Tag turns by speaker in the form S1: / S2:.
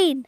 S1: green.